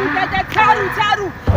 Charu, charu.